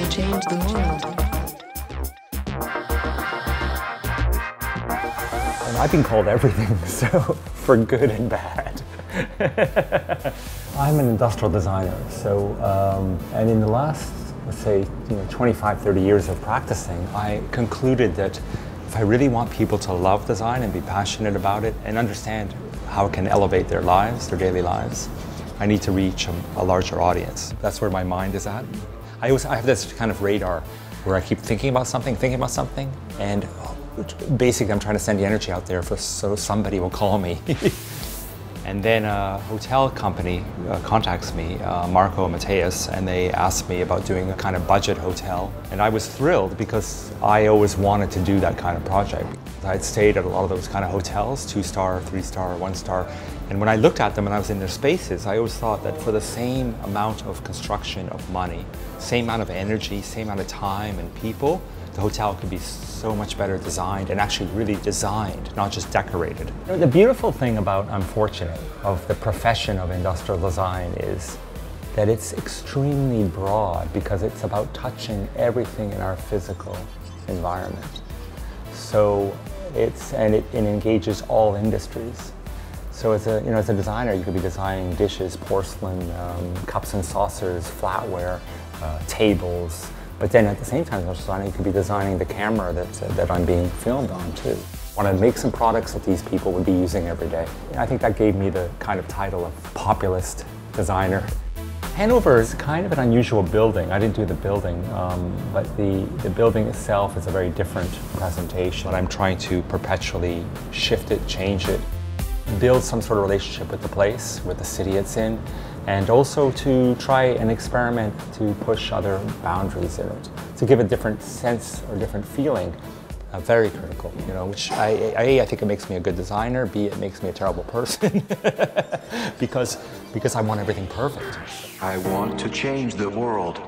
to change the world. And I've been called everything, so for good and bad. I'm an industrial designer, so um, and in the last, let's say, you know, 25, 30 years of practicing, I concluded that if I really want people to love design and be passionate about it and understand how it can elevate their lives, their daily lives, I need to reach a, a larger audience. That's where my mind is at. I always I have this kind of radar where I keep thinking about something, thinking about something, and basically I'm trying to send the energy out there for so somebody will call me. and then a hotel company uh, contacts me, uh, Marco and Mathias, and they asked me about doing a kind of budget hotel. And I was thrilled because I always wanted to do that kind of project. I'd stayed at a lot of those kind of hotels, two star, three star, one star. And when I looked at them and I was in their spaces, I always thought that for the same amount of construction of money, same amount of energy, same amount of time and people, the hotel could be so much better designed and actually really designed, not just decorated. You know, the beautiful thing about, I'm fortunate, of the profession of industrial design is that it's extremely broad because it's about touching everything in our physical environment. So it's, and it, it engages all industries. So as a, you know, as a designer, you could be designing dishes, porcelain, um, cups and saucers, flatware, uh, tables. But then at the same time designer, you could be designing the camera that, uh, that I'm being filmed on too. I want to make some products that these people would be using every day. I think that gave me the kind of title of populist designer. Hanover is kind of an unusual building. I didn't do the building, um, but the, the building itself is a very different presentation. But I'm trying to perpetually shift it, change it, build some sort of relationship with the place, with the city it's in, and also to try and experiment to push other boundaries in it, to give a different sense or different feeling uh, very critical, you know, which I, I think it makes me a good designer, B, it makes me a terrible person because, because I want everything perfect. I want to change the world.